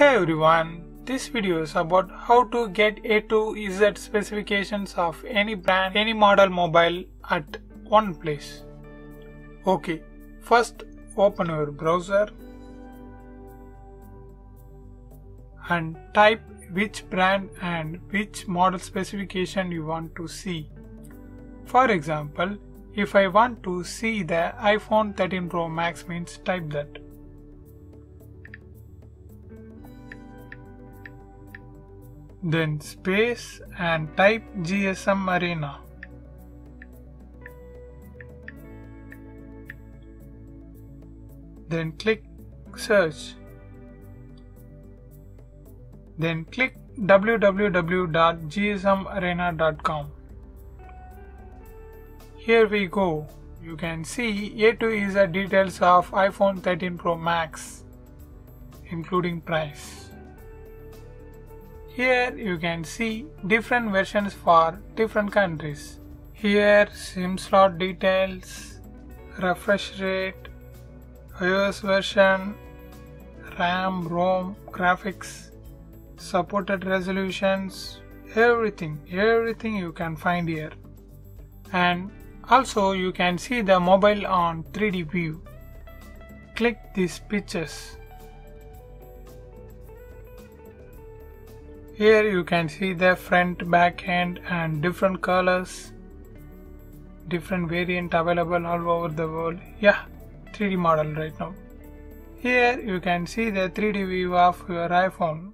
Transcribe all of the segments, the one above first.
Hey everyone, this video is about how to get A to Z specifications of any brand, any model mobile at one place. Okay, first open your browser and type which brand and which model specification you want to see. For example, if I want to see the iPhone 13 Pro Max means type that. Then space and type GSM Arena. Then click search. Then click www.gsmarena.com. Here we go. You can see A2 is the details of iPhone 13 Pro Max including price. Here you can see different versions for different countries. Here SIM slot details, refresh rate, iOS version, RAM, ROM, graphics, supported resolutions, everything, everything you can find here. And also you can see the mobile on 3D view. Click these pictures. Here you can see the front, back end and different colors. Different variant available all over the world. Yeah, 3D model right now. Here you can see the 3D view of your iPhone.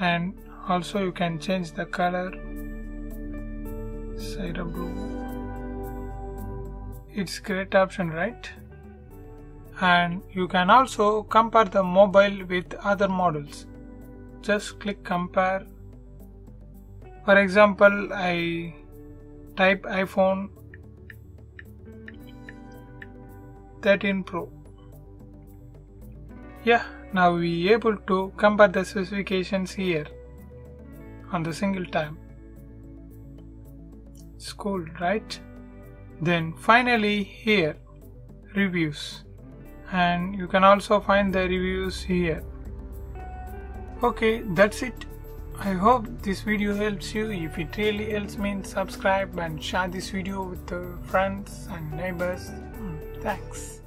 and also you can change the color Sierra blue it's great option right and you can also compare the mobile with other models just click compare for example I type iPhone 13 Pro yeah now we able to compare the specifications here on the single tab. It's cool, right? Then finally here, reviews. And you can also find the reviews here. Okay, that's it. I hope this video helps you. If it really helps me, subscribe and share this video with your friends and neighbors. Hmm, thanks.